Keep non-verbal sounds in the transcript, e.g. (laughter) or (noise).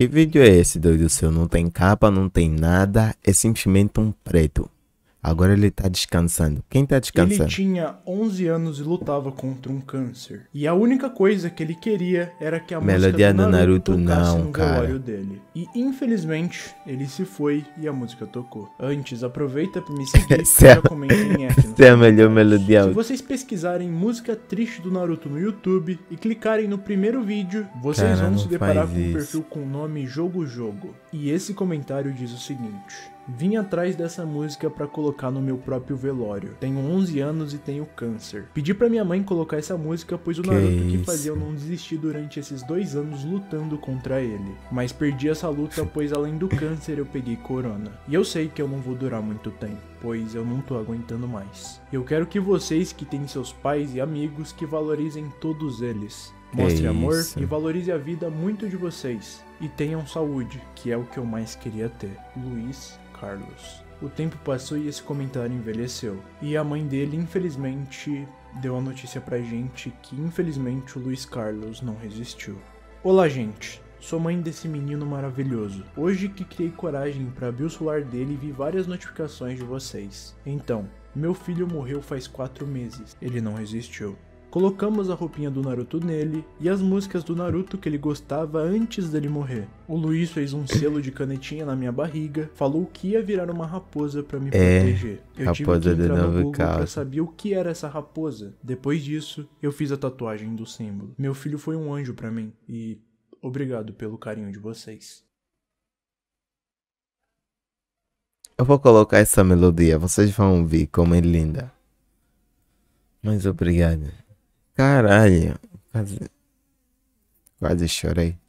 Que vídeo é esse, doido seu? Não tem capa, não tem nada, é simplesmente um preto. Agora ele tá descansando. Quem tá descansando? Ele tinha 11 anos e lutava contra um câncer. E a única coisa que ele queria era que a Melodia música do Naruto, Naruto, tocasse não, no cara. velório dele. E infelizmente, ele se foi e a música tocou. Antes, aproveita pra me (laughs) seguir e é já a- comenta em (laughs) F é a melhor melodia. Se vocês pesquisarem música triste do Naruto no YouTube e clicarem no primeiro vídeo, vocês Cara, vão se deparar com um perfil com o nome Jogo Jogo. E esse comentário diz o seguinte: Vim atrás dessa música pra colocar no meu próprio velório. Tenho 11 anos e tenho câncer. Pedi pra minha mãe colocar essa música, pois o Que Naruto que isso? fazia eu não desistir durante esses dois anos lutando contra ele. Mas perdi essa luta, pois além do câncer eu peguei corona. E eu sei que eu não vou durar muito tempo, pois eu não tô aguentando mais. Eu quero que vocês que têm seus pais e amigos que valorizem todos eles. Mostre amor isso? e valorize a vida muito de vocês. E tenham saúde, que é o que eu mais queria ter. Luiz Carlos. O tempo passou e esse comentário envelheceu. E a mãe dele, infelizmente, deu a notícia pra gente que, infelizmente, o Luiz Carlos não resistiu. Olá, gente. Sou mãe desse menino maravilhoso. Hoje que criei coragem para abrir o celular dele e vi várias notificações de vocês. Então, meu filho morreu faz 4 meses. Ele não resistiu. Colocamos a roupinha do Naruto nele e as músicas do Naruto que ele gostava antes dele morrer. O Luiz fez um selo de canetinha na minha barriga, falou que ia virar uma raposa pra me É, proteger. Eu tive que entrar no Google pra saber o que era essa raposa. Depois disso, eu fiz a tatuagem do símbolo. Meu filho foi um anjo pra mim e obrigado pelo carinho de vocês. Eu vou colocar essa melodia, vocês vão ouvir como é linda. Mas obrigado. Caralho, quase, quase chorei.